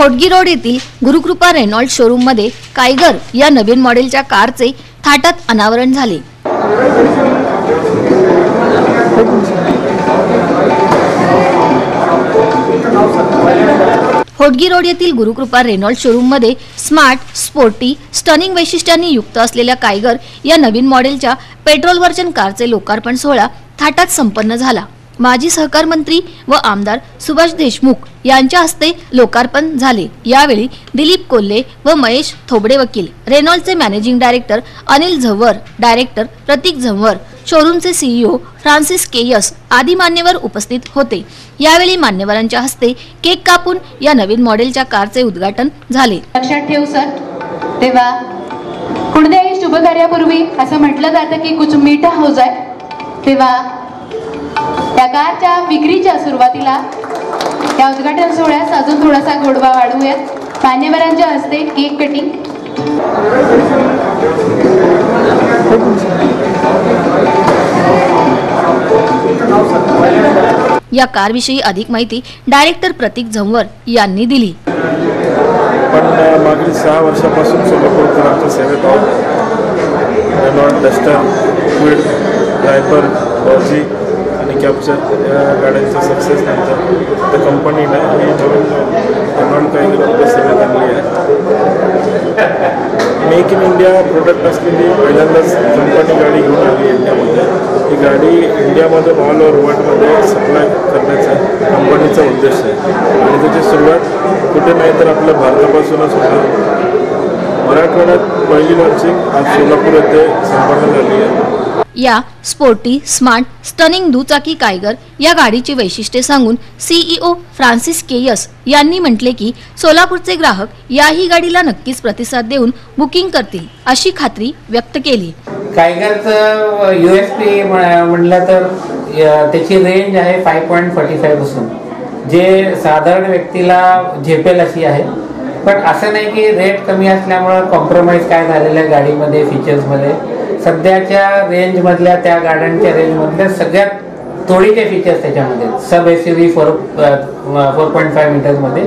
Hotgi road येथील Gurukrupa Renault शोरूममध्ये कायगर या नवीन मॉडेलच्या कारचे थाटात अनावरण झाले. होडगी रोड येथील गुरुकृपा रेनॉल्ड शोरूममध्ये स्मार्ट स्पोर्टी स्टनिंग वैशिष्ट्यांनी युक्त असलेल्या कायगर या नवीन मॉडेलच्या पेट्रोल वर्जन कारचे लोकार्पण सोहळा थाटात संपन्न झाला. माजी सहकार मंत्री व आमदार सुभाष देशमुख यांच्या हस्ते लोकार्पण झाले. यावेळी दिलीप कोल्हे व महेश थोबडे वकील रेनॉल्डचे managing director Anil Zanwar director Pratik Zanwar शोरूमचे CEO Francis केयस आदी मान्यवर उपस्थित होते. यावेळी मान्यवरांच्या हस्ते केक कापून या नवीन मॉडेलच्या कारचे उद्घाटन झाले. लक्षात ठेव सर. तेव्हा कोणत्याही शुभ कार्यापूर्वी असं म्हटलं जातं की कुछ मीठा हो जाय तेव्हा त्या कारच्या विक्रीच्या सुरुवातीला या उद्घाटन सोहळ्यास अजून थोडासा गोडवा वाढवूयात. मान्यवरांच्या हस्ते केक कटिंग. या कारविषयी अधिक माहिती डायरेक्टर प्रतीक झंवर यांनी दिली. पण मागील सहा वर्षापासून सोलापूरकरांच्या सेवेत आहोत. रेनॉल्ड डस्टर क्विड ड्रायपर बॉर्जी आणि कॅप्चर या गाड्यांच्या सक्सेस नंतर त्या कंपनीनं आणि नवीन डिमांड काही सेवा आणली आहे. मेक इन इंडिया प्रोडक्ट असलेली पहिल्यांदाच कंपनी गाडी घेऊन आली इंडियामध्ये ही गाडी इंडियामध्ये ऑल ओव्हर वर्ल्डमध्ये सप्लाय करण्याचा कंपनीचा उद्देश आहे. आणि त्याची सुरुवात कुठे नाही तर आपल्या भारतापासूनच होणार. मराठवाड्यात पहिली लॉन्चिंग आज सोलापूर येथे संपन्न झाली आहे. या स्पोर्टी स्मार्ट स्टनिंग दुचाकी कायगर या गाडीची वैशिष्ट्ये सांगून सीईओ फ्रान्सिस केयस यांनी म्हटले की सोलापूरचे ग्राहक याही गाडीला नक्कीच प्रतिसाद देऊन बुकिंग करतील अशी खात्री व्यक्त केली. कायगरचं यू एस पी म्हणलं तर त्याची रेंज आहे फाय पॉईंट फोर्टी फायपासून जे साधारण व्यक्तीला झेपेल अशी आहे. पण असं नाही की रेट कमी असल्यामुळं कॉम्प्रोमाइज काय झालेलं आहे गाडीमध्ये फीचर्समध्ये सध्याच्या रेंजमधल्या त्या गाड्यांच्या रेंजमधल्या सगळ्यात तोडीचे फीचर्स त्याच्यामध्ये sub S U V four four point five मीटर्समध्ये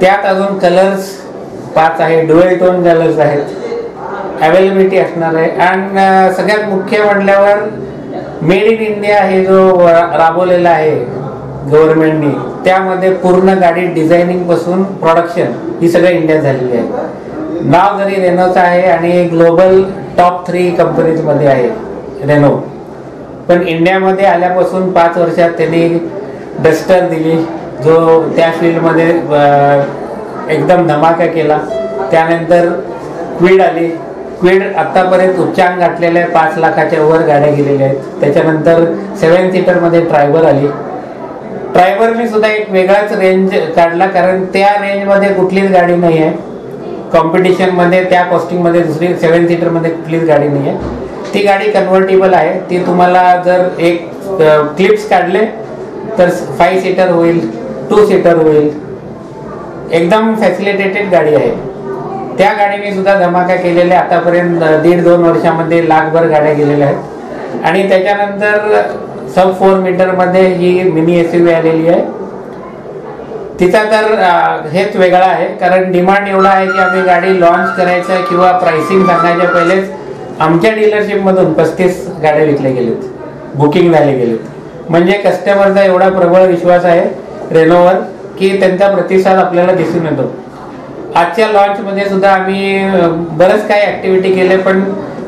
त्यात अजून कलर्स पाच आहे डुएल टोन कलर्स आहेत. अवेलेबिलिटी असणार आहे. आणि सगळ्यात मुख्य म्हटल्यावर मेड इन इंडिया हे जो राबवलेला आहे गव्हर्नमेंटनी. त्यामध्ये पूर्ण गाडी डिझायनिंगपासून प्रोडक्शन ही सगळं इंडियात झालेली आहे. नाव जरी रेनोचं आहे आणि ग्लोबल टॉप थ्री कंपनीजमध्ये आहे रेनो पण इंडियामध्ये आल्यापासून पाच वर्षात त्यांनी डस्टर दिली जो त्या फील्डमध्ये एकदम धमाका केला. त्यानंतर क्विड आली. क्विड आतापर्यंत उच्चांक गाठलेल्या पाच लाखाच्या वर गाड्या गेलेल्या आहेत. त्याच्यानंतर सेवन सीटरमध्ये ट्रायबर आली. ड्रायव्हरनी सुद्धा एक वेगळाच रेंज काढला कारण त्या रेंजमध्ये कुठलीच गाडी नाही आहे कॉम्पिटिशनमध्ये त्या कॉस्टिंगमध्ये दुसरी सेवन सीटरमध्ये कुठलीच गाडी नाही आहे ती गाडी कन्व्हर्टेबल आहे. ती तुम्हाला जर एक क्लिप्स काढले तर फाईव्ह सीटर होईल टू सीटर होईल. एकदम फॅसिलिटेटेड गाडी आहे. त्या गाडीने सुद्धा धमाका केलेल्या आतापर्यंत दीड दोन वर्षामध्ये लाखभर गाड्या गेलेल्या आहेत. आणि त्याच्यानंतर सब फोर मीटरमध्ये ही मिनी एस यू आलेली आहे. तिचा तर हेच वेगळा आहे कारण डिमांड एवढा आहे की आम्ही गाडी लॉन्च करायचं किंवा प्राइसिंग सांगायच्या पहिलेच आमच्या डीलरशिपमधून पस्तीस गाड्या विकल्या गेलेत बुकिंग झाले गेलेत. म्हणजे कस्टमरचा एवढा प्रबळ विश्वास आहे रेनोवर की त्यांचा प्रतिसाद आपल्याला दिसून येतो. आजच्या लॉन्चमध्ये सुद्धा आम्ही बरंच काही ऍक्टिव्हिटी केले पण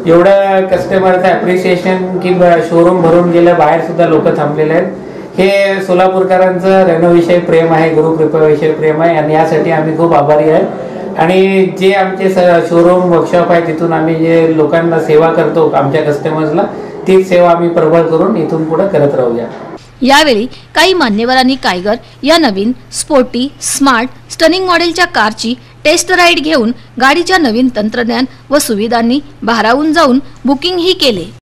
एवढं कस्टमरचं अप्रिसिएशन की शोरूम भरून गेलं बाहेर सुद्धा लोक थांबलेले आहेत. हे सोलापूरकरांचं रेनोविषयी प्रेम आहे गुरुकृपाविषयी प्रेम आहे आणि यासाठी आम्ही खूप आभारी आहे. आणि जे आमचे शोरूम वर्कशॉप आहे तिथून आम्ही जे लोकांना सेवा करतो आमच्या कस्टमर्सला तीच सेवा आम्ही प्रबळ करून इथून पुढे करत राहूया. यावेळी काही मान्यवरांनी कायगर या नवीन स्पोर्टी स्मार्ट स्टनिंग मॉडेलच्या कारची टेस्ट राईड घेऊन गाडीच्या नवीन तंत्रज्ञान व सुविधांनी भारावून जाऊन बुकिंगही केले.